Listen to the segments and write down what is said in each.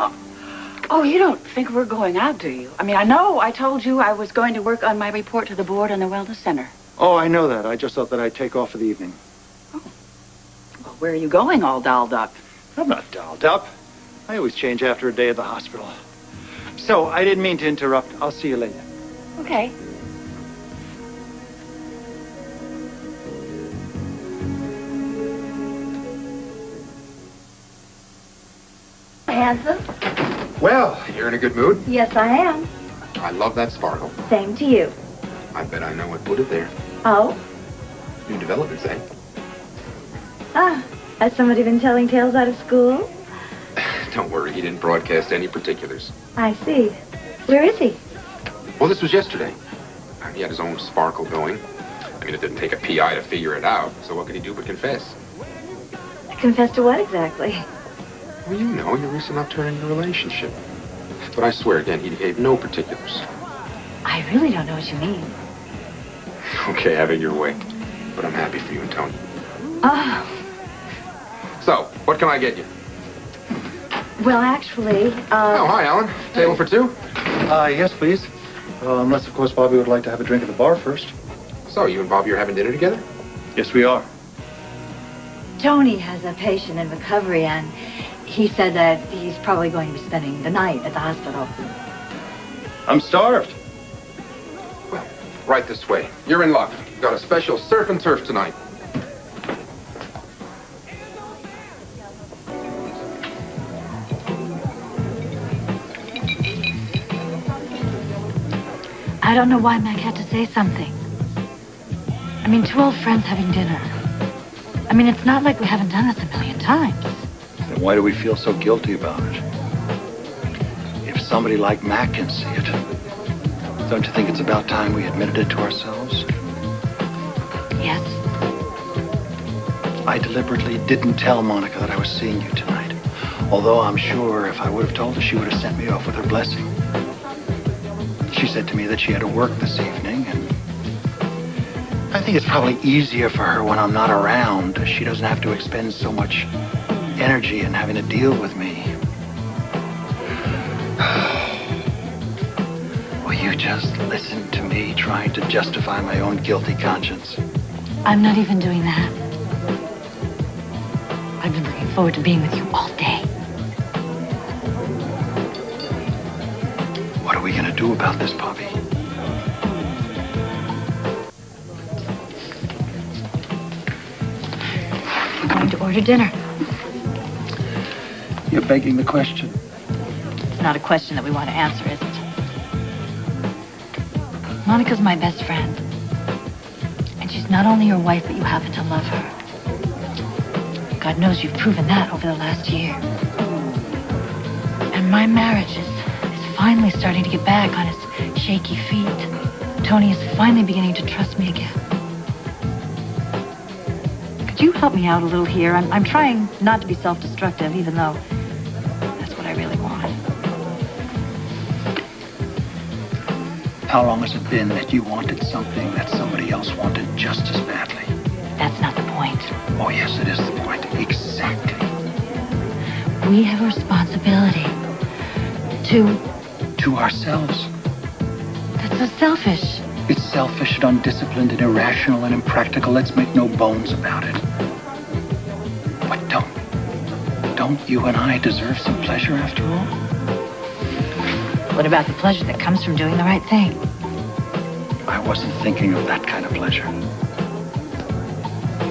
Oh, oh, you don't think we're going out, do you? I mean, I know I told you I was going to work on my report to the board on the Wellness Center. Oh, I know that. I just thought that I'd take off for the evening. Oh. Well, where are you going all dolled up? I'm not dolled up. I always change after a day at the hospital. So, I didn't mean to interrupt. I'll see you later. Okay. Handsome? Well, you're in a good mood. Yes, I am. I love that sparkle. Same to you. I bet I know what put it there. Oh? New developments, eh? Ah, has somebody been telling tales out of school? Don't worry, he didn't broadcast any particulars. I see. Where is he? Well, this was yesterday. He had his own sparkle going. I mean, it didn't take a PI to figure it out, so what could he do but confess? Confess to what exactly? Well, you know, your recent upturn in your relationship. But I swear again, he gave no particulars. I really don't know what you mean. Okay, have it your way. But I'm happy for you and Tony. Oh, So, what can I get you? well, actually, uh... Oh, hi, Alan. Table for two? Uh, yes, please. Uh, unless, of course, Bobbie would like to have a drink at the bar first. So, you and Bobbie are having dinner together? Yes, we are. Tony has a patient in recovery, and he said that he's probably going to be spending the night at the hospital. I'm starved. Well, right this way. You're in luck. Got a special surf and turf tonight. I don't know why Mac had to say something. I mean, two old friends having dinner. I mean, it's not like we haven't done this a million times. Then why do we feel so guilty about it? If somebody like Mac can see it, don't you think it's about time we admitted it to ourselves? Yes? I deliberately didn't tell Monica that I was seeing you tonight. Although I'm sure if I would have told her, she would have sent me off with her blessing. She said to me that she had to work this evening, and I think it's probably easier for her when I'm not around. She doesn't have to expend so much energy in having to deal with me. Will you just listen to me trying to justify my own guilty conscience? I'm not even doing that. I've been looking forward to being with you all day. What are we gonna do about this, Bobbie? We're going to order dinner. You're begging the question. It's not a question that we want to answer, is it? Monica's my best friend. And she's not only your wife, but you happen to love her. God knows you've proven that over the last year. And my marriage is, is finally starting to get back on its shaky feet. Tony is finally beginning to trust me again. Could you help me out a little here? I'm, I'm trying not to be self-destructive, even though How long has it been that you wanted something that somebody else wanted just as badly? That's not the point. Oh, yes, it is the point. Exactly. We have a responsibility to. To ourselves. That's so selfish. It's selfish and undisciplined and irrational and impractical. Let's make no bones about it. But don't. Don't you and I deserve some pleasure after all? What about the pleasure that comes from doing the right thing? I wasn't thinking of that kind of pleasure.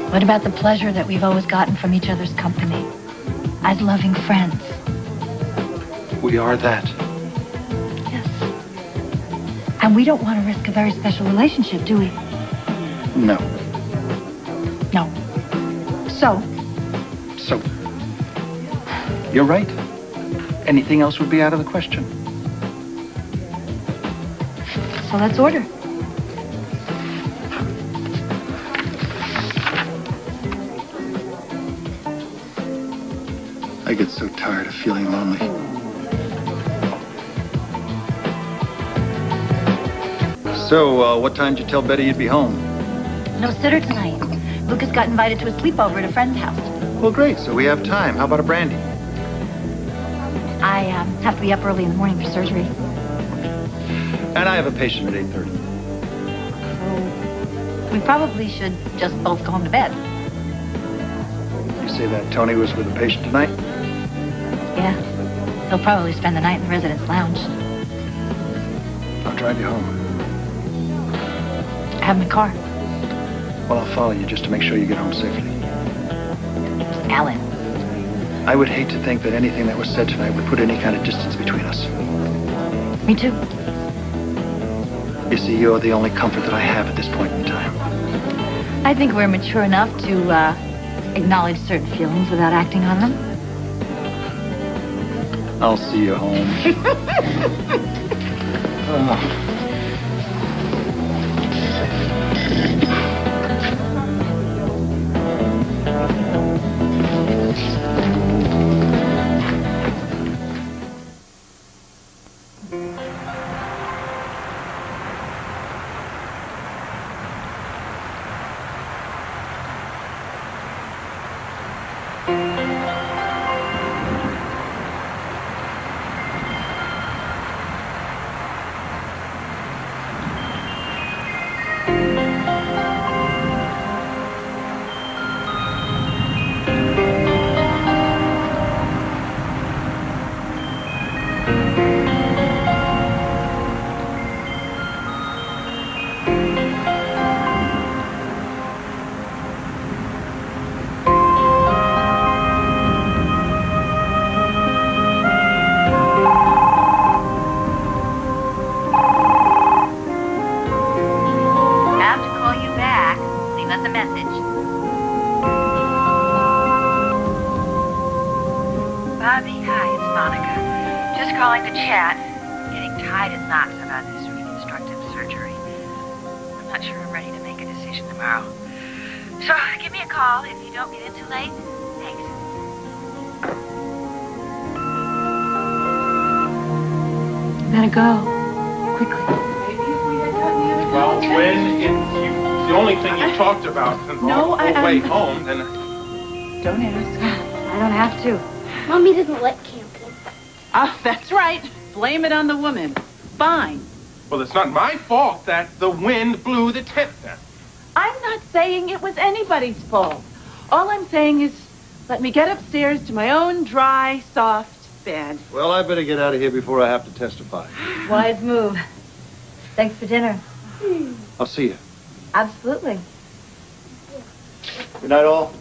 What about the pleasure that we've always gotten from each other's company as loving friends? We are that. Yes. And we don't want to risk a very special relationship, do we? No. No. So, So, you're right. Anything else would be out of the question. So let's order. I get so tired of feeling lonely. So, uh, what time did you tell Betty you'd be home? No sitter tonight. Lucas got invited to a sleepover at a friend's house. Well, great. So we have time. How about a brandy? I um, have to be up early in the morning for surgery. And I have a patient at 8.30. We probably should just both go home to bed. You say that Tony was with a patient tonight? Yeah. He'll probably spend the night in the residence lounge. I'll drive you home. I have my car. Well, I'll follow you just to make sure you get home safely. Alan. I would hate to think that anything that was said tonight would put any kind of distance between us. Me too. You see, you're the only comfort that I have at this point in time. I think we're mature enough to uh, acknowledge certain feelings without acting on them. I'll see you home. Oh. Just calling to chat. Getting tied in knots about this reconstructive surgery. I'm not sure I'm ready to make a decision tomorrow. So give me a call if you don't get in too late. Thanks. Gotta go. Quickly. Well, when it, you, the only thing you talked about involved No, I- the way I'm- home, then Don't ask. I don't have to. Mommy doesn't like camping. Ah, that's right. Blame it on the woman. Fine. well, it's not my fault that the wind blew the tent down. I'm not saying it was anybody's fault. All I'm saying is let me get upstairs to my own dry, soft bed. Well, I better get out of here before I have to testify. Wise move. Thanks for dinner. I'll see you. Absolutely. Good night, all.